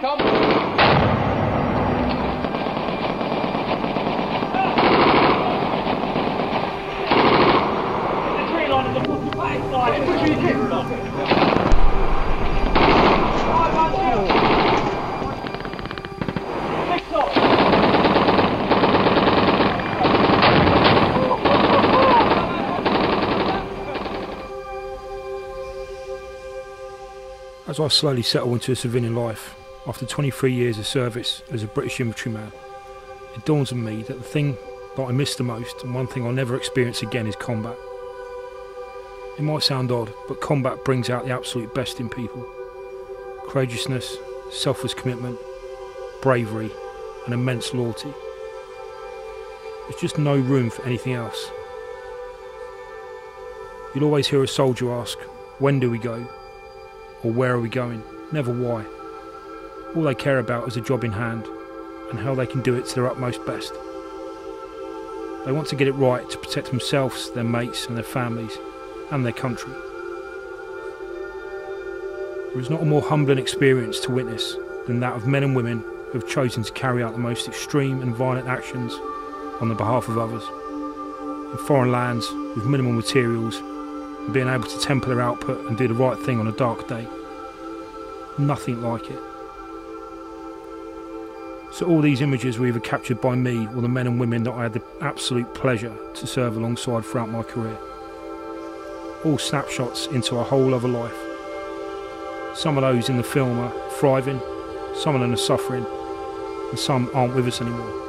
Come. The tree line is a 45 line. Six up. As I slowly settle into a civilian life, after 23 years of service as a British infantryman, it dawns on me that the thing that I miss the most and one thing I'll never experience again is combat. It might sound odd, but combat brings out the absolute best in people courageousness, selfless commitment, bravery, and immense loyalty. There's just no room for anything else. You'll always hear a soldier ask, When do we go? or where are we going, never why. All they care about is a job in hand and how they can do it to their utmost best. They want to get it right to protect themselves, their mates, and their families, and their country. There is not a more humbling experience to witness than that of men and women who have chosen to carry out the most extreme and violent actions on the behalf of others. In foreign lands, with minimal materials, and being able to temper their output and do the right thing on a dark day. Nothing like it. So all these images were either captured by me or the men and women that I had the absolute pleasure to serve alongside throughout my career. All snapshots into a whole other life. Some of those in the film are thriving, some of them are suffering, and some aren't with us anymore.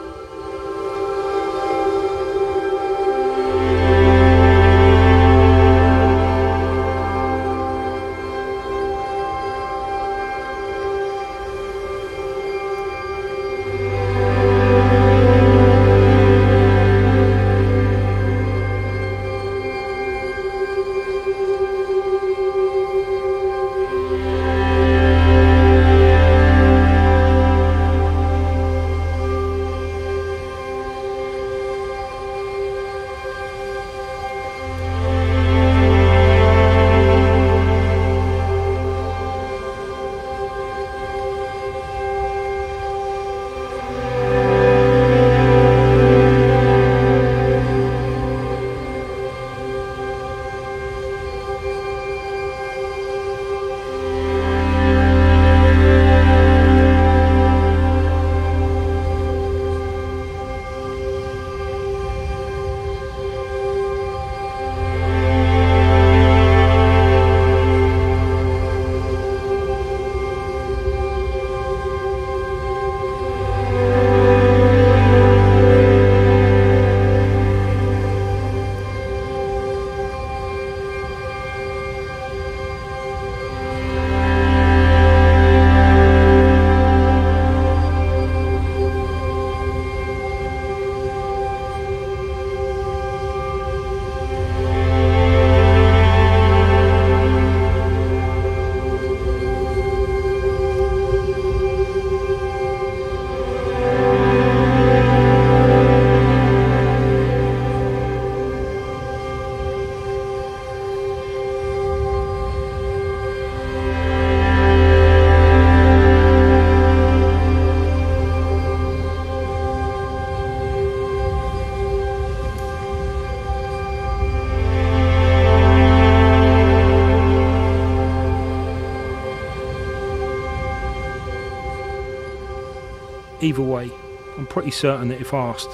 Either way, I'm pretty certain that if asked,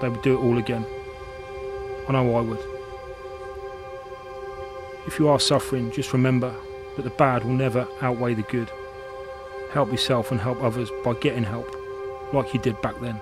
they would do it all again. I know I would. If you are suffering, just remember that the bad will never outweigh the good. Help yourself and help others by getting help, like you did back then.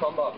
Come back.